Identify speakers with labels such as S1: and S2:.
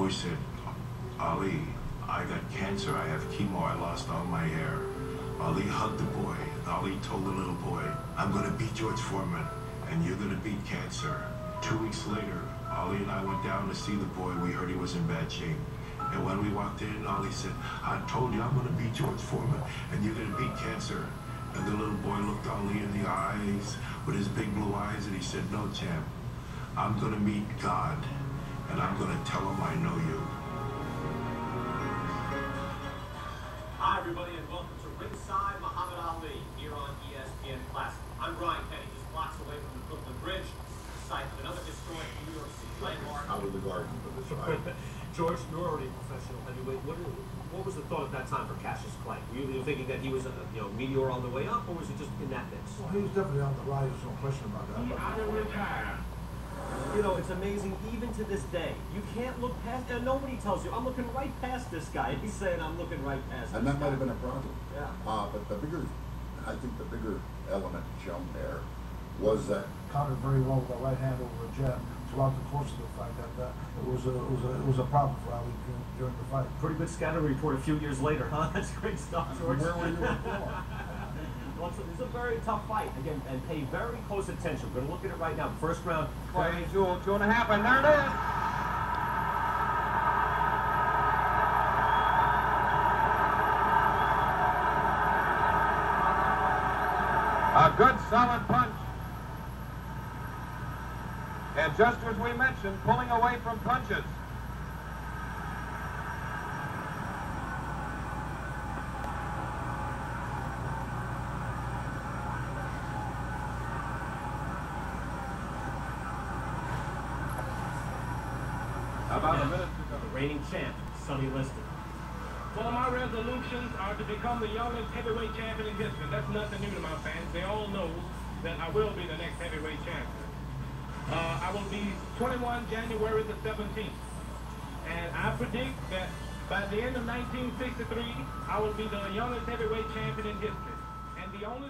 S1: boy said, Ali, I got cancer. I have chemo. I lost all my hair. Ali hugged the boy. Ali told the little boy, I'm going to beat George Foreman, and you're going to beat cancer. Two weeks later, Ali and I went down to see the boy. We heard he was in bad shape. And when we walked in, Ali said, I told you I'm going to beat George Foreman, and you're going to beat cancer. And the little boy looked Ali in the eyes with his big blue eyes, and he said, No, champ. I'm going to meet God, and I'm going to tell him I know you.
S2: Hi, everybody, and welcome to Ringside Muhammad Ali here on ESPN Classic. I'm Brian Kenny, just blocks away from the Brooklyn Bridge, the site of another historic New York City landmark.
S3: out of the garden for this ride.
S4: George, you're already a professional heavyweight. What, what was the thought at that time for Cassius Clay? Were you, you thinking that he was a you know meteor on the way up, or was it just in that mix?
S5: Well, he was definitely on the rise, there's no question about that. But
S4: You know, it's amazing even to this day. You can't look past, and nobody tells you, I'm looking right past this guy. He's saying, I'm looking right past
S3: And
S4: this
S3: that might have been a problem.
S4: Yeah.
S3: Uh, but the bigger, I think the bigger element shown there was that
S5: countered very well with a right hand over a jab throughout the course of the fight. That, that it was a, it was a, it was a problem for Ali during, during the fight.
S4: Pretty good scouting report a few years later, huh? That's great stuff, George.
S3: Where were you before?
S4: Well, it's, it's a very tough fight. Again, and pay very close attention. We're going to look at it right now. First round.
S6: Play two, two and a half, and there it is. A good solid punch. And just as we mentioned, pulling away from punches. About a minute to go.
S4: The reigning champ, Sonny Liston.
S7: Well, my resolutions are to become the youngest heavyweight champion in history. That's nothing new to my fans. They all know that I will be the next heavyweight champion. Uh, I will be 21 January the 17th. And I predict that by the end of 1963, I will be the youngest heavyweight champion in history. And the only